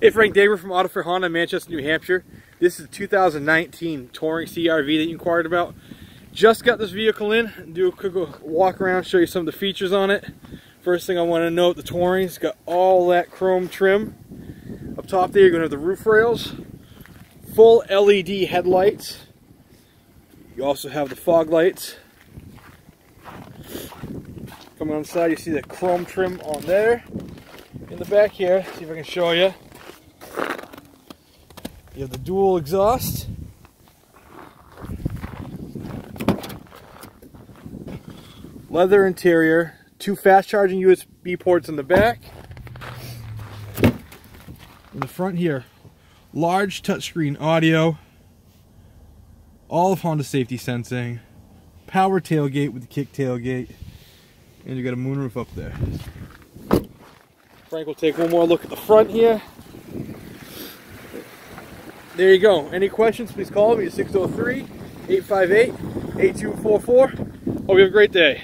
Hey, Frank Daver from AutoFair Honda, Manchester, New Hampshire. This is a 2019 Touring CRV that you inquired about. Just got this vehicle in. Do a quick walk around, show you some of the features on it. First thing I want to note, the Touring's got all that chrome trim. Up top there, you're going to have the roof rails. Full LED headlights. You also have the fog lights. Coming on the side, you see the chrome trim on there. In the back here, see if I can show you. You have the dual exhaust. Leather interior, two fast charging USB ports in the back. In the front here, large touchscreen audio, all of Honda safety sensing, power tailgate with the kick tailgate, and you got a moonroof up there. Frank will take one more look at the front here. There you go. Any questions, please call me at 603 858 8244. Hope you have a great day.